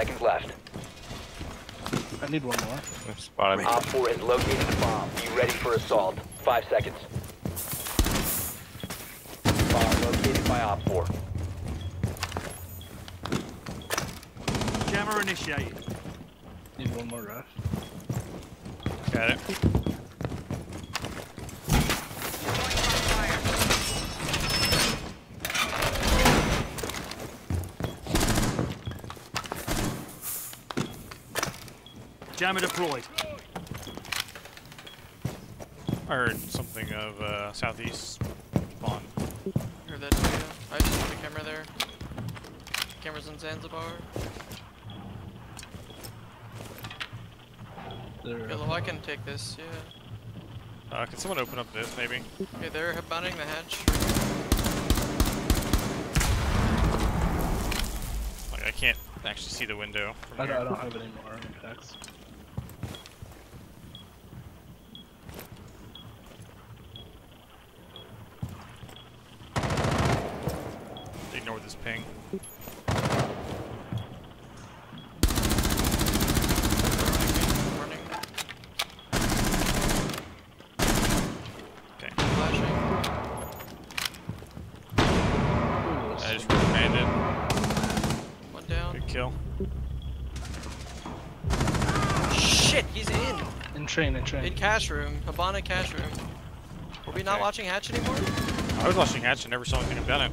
seconds left. I need one more. I've spotted Op 4 has located the bomb. Be ready for assault. Five seconds. Bomb located by Op 4. Jammer initiated. Need one more rush. Got it. Jammer deployed. I heard something of uh, southeast spawn. Heard that too. I just put the camera there. Camera's in Zanzibar. There. Yellow, I can take this, yeah. Uh, can someone open up this, maybe? Okay, they're bounding the hatch. Like, I can't actually see the window from I, here. don't- I don't have any more impacts. Ignore this ping. Okay. Flashing. I just landed. One down. Good kill. Shit, he's in! in train, in train. In cash room. Habana cash room. Were we not watching hatch anymore? I was watching Hatch and never saw anything about it.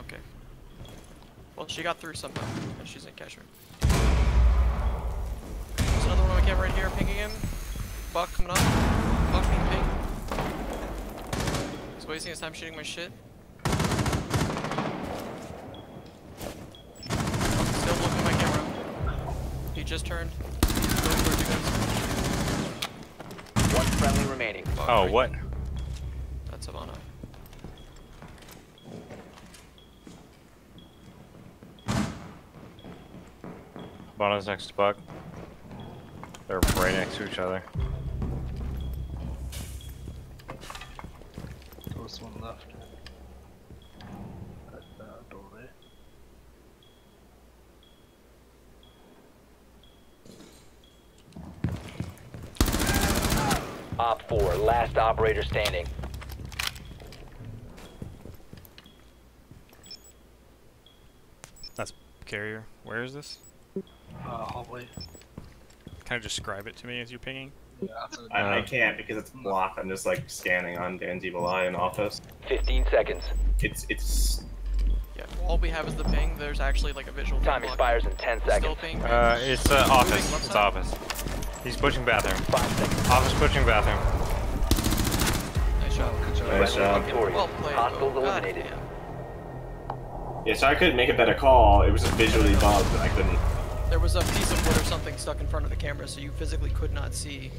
Or she just okay. Well she got through somehow. And she's in cash room. There's another one on my camera right here pinging him. Buck coming up. Buck being ping. He's wasting his time shooting my shit. Buck's still looking at my camera. He just turned. Going towards you guys. One friendly remaining. Buck Oh, right what? there. That's Havana. Bono's next to Buck. They're right next to each other. There was one left. At the doorway. Op 4, last operator standing. That's carrier. Where is this? Uh, hallway. Can you describe it to me as you're pinging? Yeah, outside I, I can't because it's blocked. I'm just like scanning on Dan's Evil Eye in Office. 15 seconds. It's it's Yeah, all we have is the ping. There's actually like a visual Time block. expires in 10 Still seconds. ping. Uh, it's uh, office. It's office. He's pushing bathroom. 5 seconds. Office pushing bathroom. Nice shot. Good job. Nice job. Well played. Hostiles eliminated. damn. yeah. So I couldn't make a better call. It was just visually bugged. I couldn't. There was a piece of wood or something stuck in front of the camera, so you physically could not see